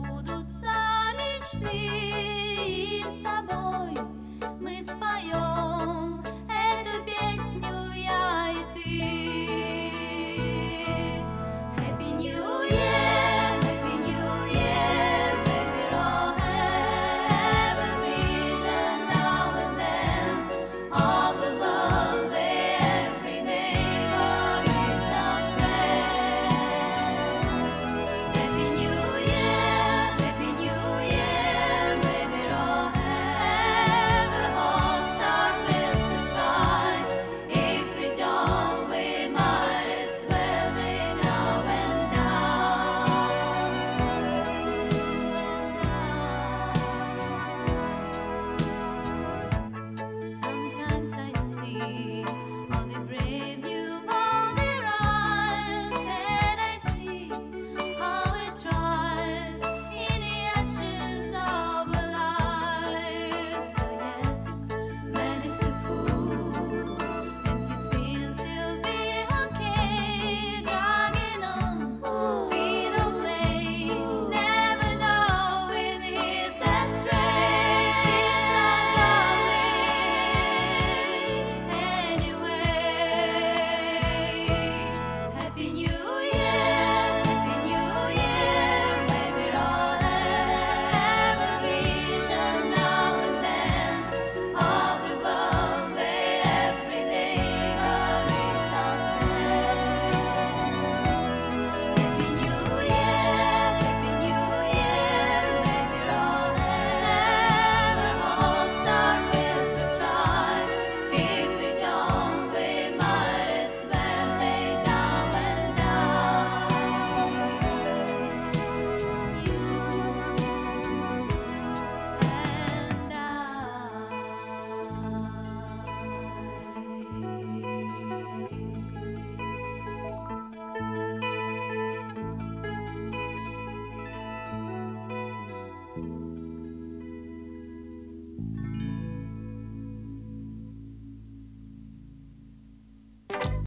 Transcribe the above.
сбудутся мечты и с тобой.